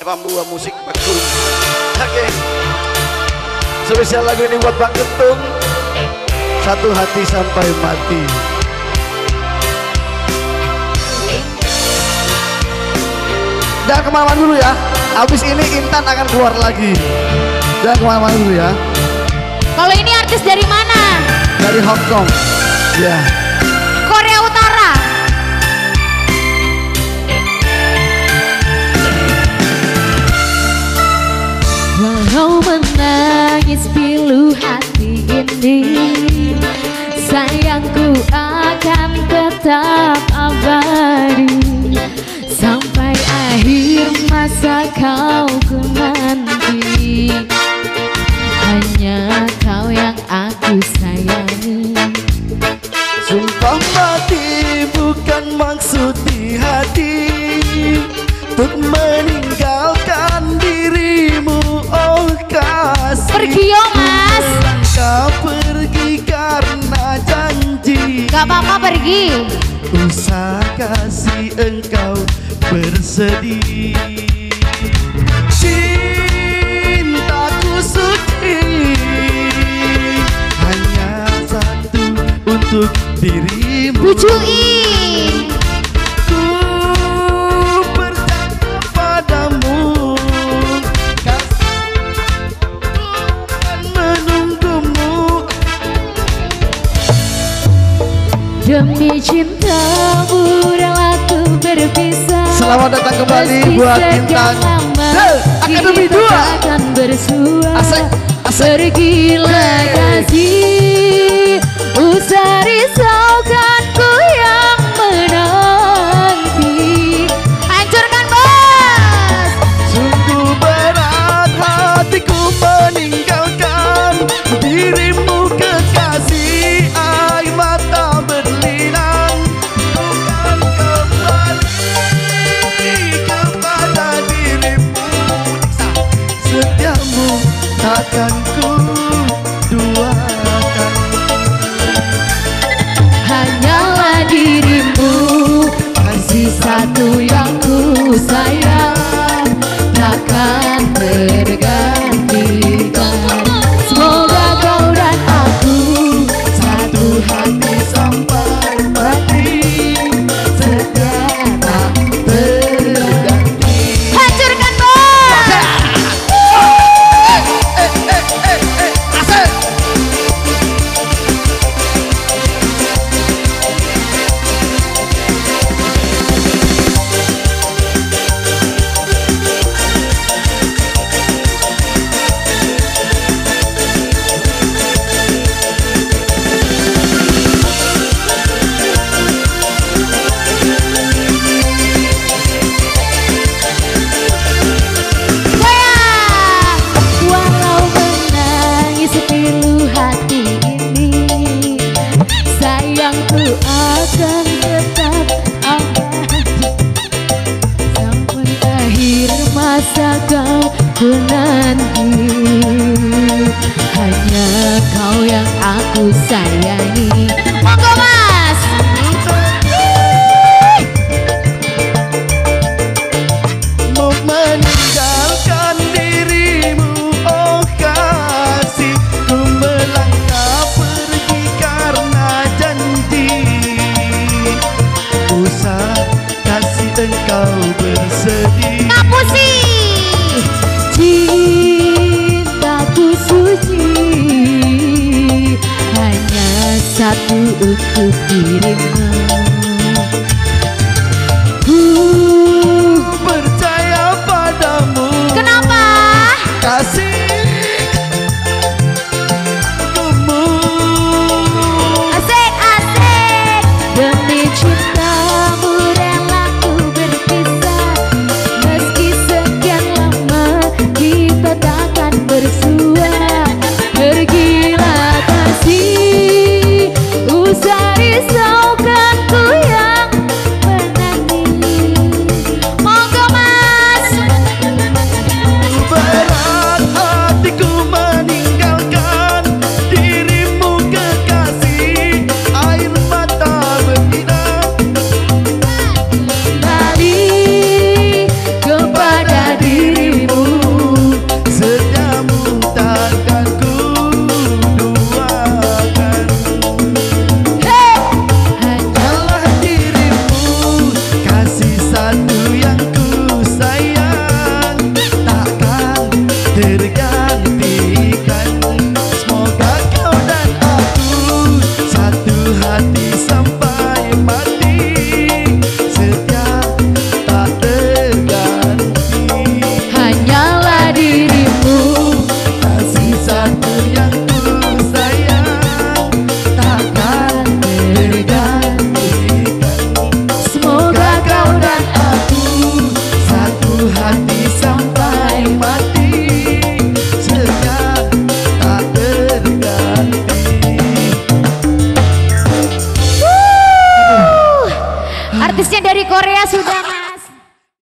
pembawa musik bagus. Oke. Okay. Spesial lagu ini buat Bang Kentung. Satu hati sampai mati. Jangan ke mana-mana dulu ya. Habis ini Intan akan keluar lagi. Jangan ke mana-mana dulu ya. Kalau ini artis dari mana? Dari Hong Kong. Ya. Yeah. Korea Walau menangis pilu hati ini. Sayangku akan tetap abadi. Sampai akhir masa kau ku nanti. Hanya Gak apa-apa pergi. Usah kasih engkau bersedih. Cintaku suci Hanya satu untuk dirimu. Bujui cintamu rela ku berpisah. Selamat datang kembali buat Bintang. Del Akademi kita 2 akan bersua. Asik, asik. Pergilah kasih Hanya kau yang aku sayangi Monggo mas! satu untuk dirimu.